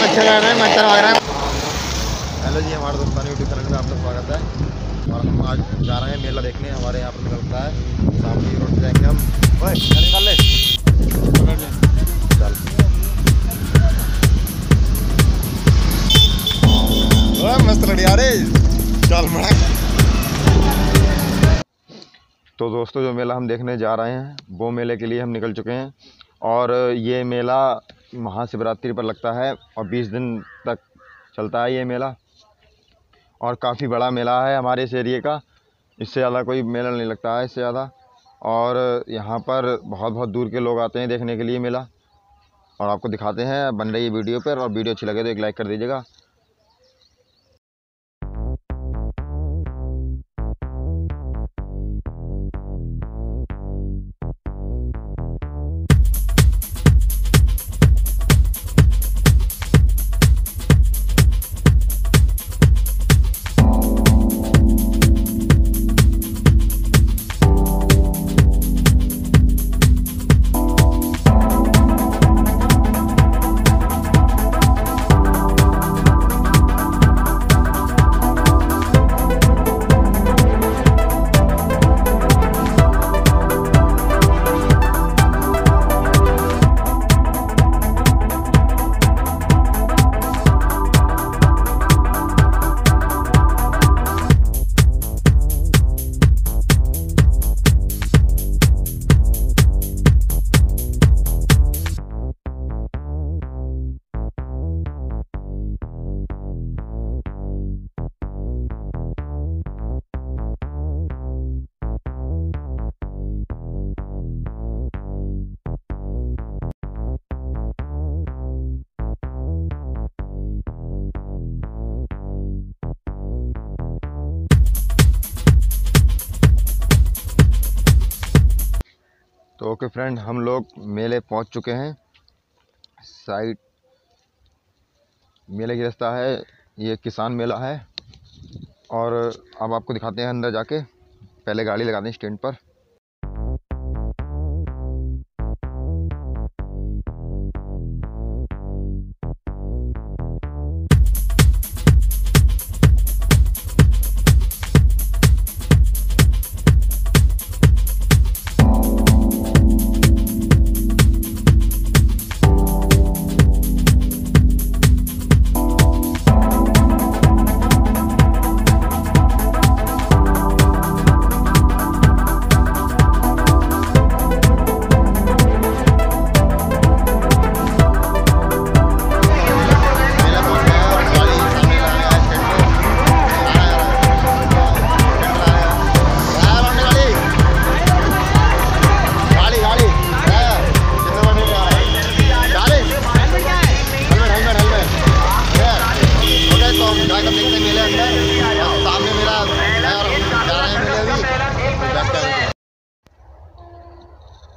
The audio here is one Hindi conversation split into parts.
मच्छर आ रहे हैं मच्छर आ रहे हैं हेलो जी, हमारे दोस्तान यूट्यूब चैनल में आपका स्वागत है। और हम आज जा रहे हैं मेला देखने। हमारे यहाँ पर निकलता है। की रोड से जाएँगे हम। ओए निकाल ले? चल। मस्त लड़ी आ रे चल, बड़ा। तो दोस्तों, जो मेला हम देखने जा रहे हैं, वो मेले के लिए हम निकल चुके हैं। और ये मेला महाशिवरात्रि पर लगता है और 20 दिन तक चलता है ये मेला। और काफ़ी बड़ा मेला है हमारे इस एरिए का। इससे ज़्यादा कोई मेला नहीं लगता है इससे ज़्यादा। और यहाँ पर बहुत बहुत दूर के लोग आते हैं देखने के लिए मेला। और आपको दिखाते हैं, बन रही है वीडियो पर। और वीडियो अच्छी लगे तो एक लाइक कर दीजिएगा। तो ओके फ्रेंड हम लोग मेले पहुँच चुके हैं। साइड मेले की रास्ता है, ये किसान मेला है। और अब आपको दिखाते हैं अंदर जाके। पहले गाड़ी लगाते हैं स्टैंड पर।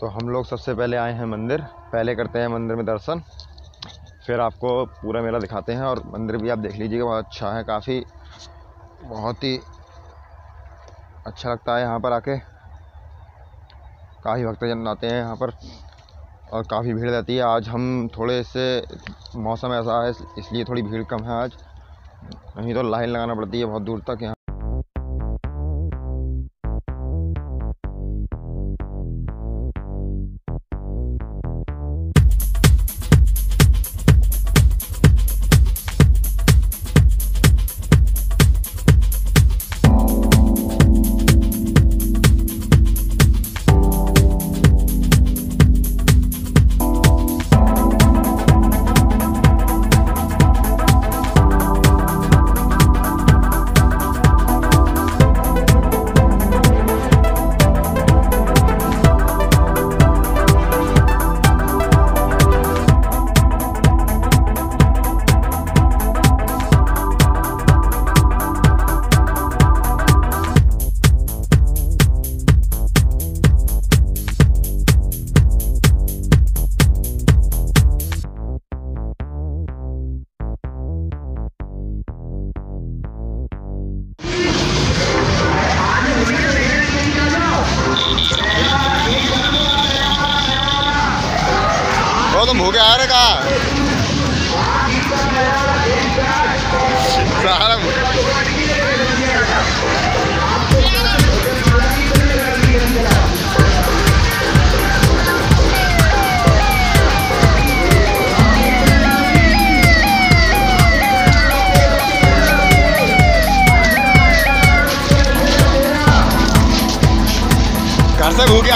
तो हम लोग सबसे पहले आए हैं मंदिर। पहले करते हैं मंदिर में दर्शन। फिर आपको पूरा मेला दिखाते हैं और मंदिर भी आप देख लीजिएगा, बहुत अच्छा है, काफ़ी, बहुत ही अच्छा लगता है यहाँ पर आके। काफ़ी भक्तजन आते हैं यहाँ पर और काफ़ी भीड़ रहती है। आज हम थोड़े से, मौसम ऐसा है, इसलिए थोड़ी भीड़ कम है आज। नहीं तो लाइन लगाना पड़ती है बहुत दूर तक यहाँ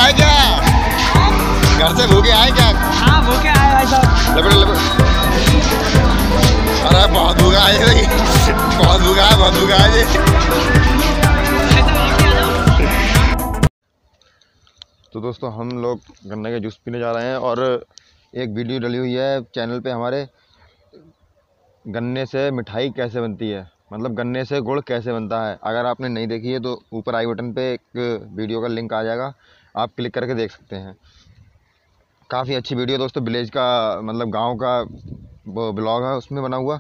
आए क्या घर से भूखे आए क्या? हाँ भूखे आए भाई साहब। लपट लपट अरे बहुत भूखा है भाई बहुत भूखा है बहुत भूखा है तो दोस्तों हम लोग गन्ने का जूस पीने जा रहे हैं और एक वीडियो डली हुई है चैनल पे हमारे। गन्ने से मिठाई कैसे बनती है? मतलब गन्ने से गुड़ कैसे बनता है? अगर आपने नहीं देखी है तो ऊपर आई बटन पे एक वीडियो का लिंक आ जाएगा। आप क्लिक करके देख सकते हैं। काफ़ी अच्छी वीडियो दोस्तों, विलेज का मतलब गाँव का वो ब्लॉग है, उसमें बना हुआ।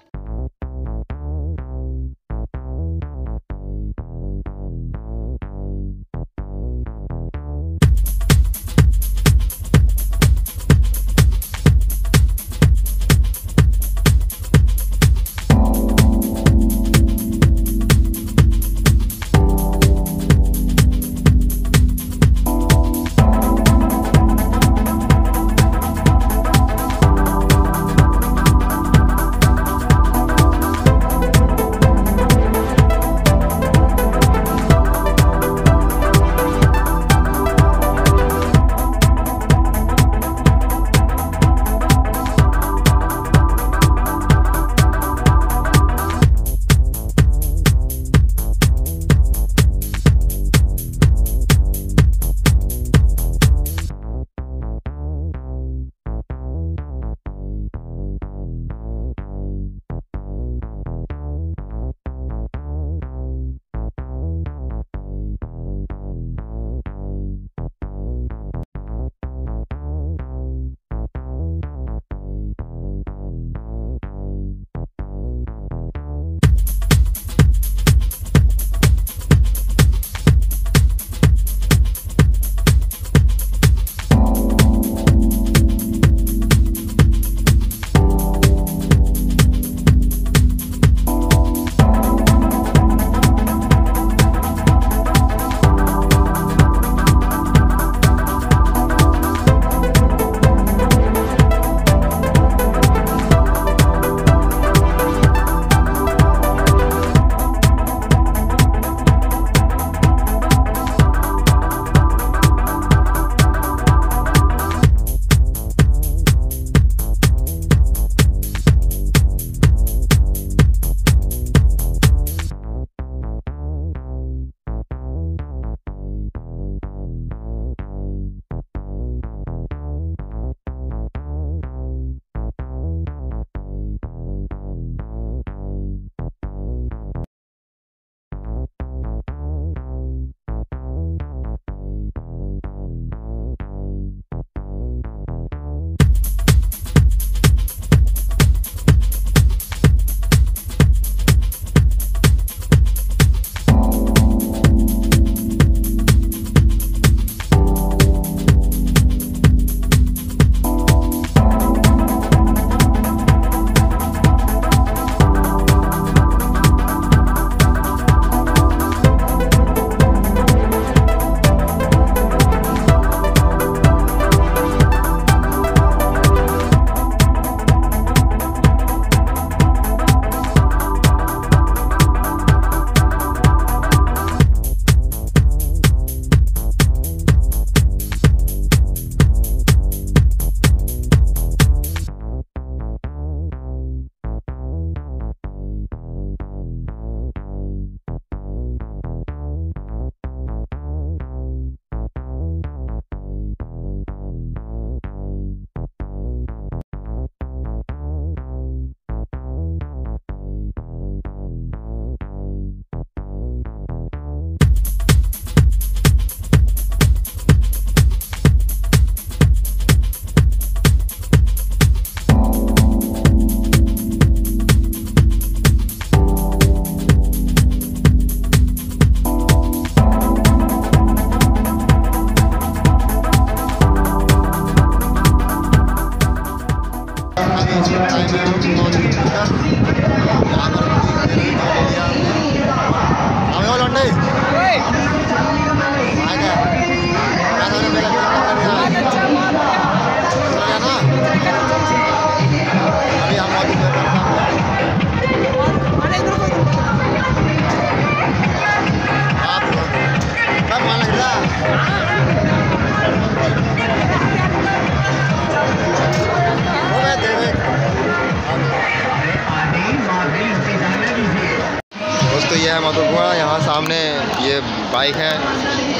सामने ये बाइक है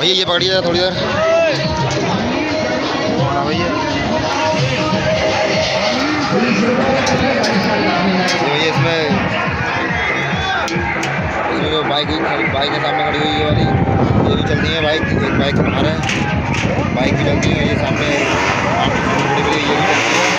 भैया ये पकड़िए थोड़ी देर भैया भैया इसमें इसमें जो बाइक बाइक के सामने खड़ी हुई है वाली ये भी चलती है बाइक एक बाइक बाहर है बाइक भी चलती है ये सामने ये भी चलती है